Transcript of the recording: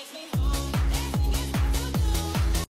makes me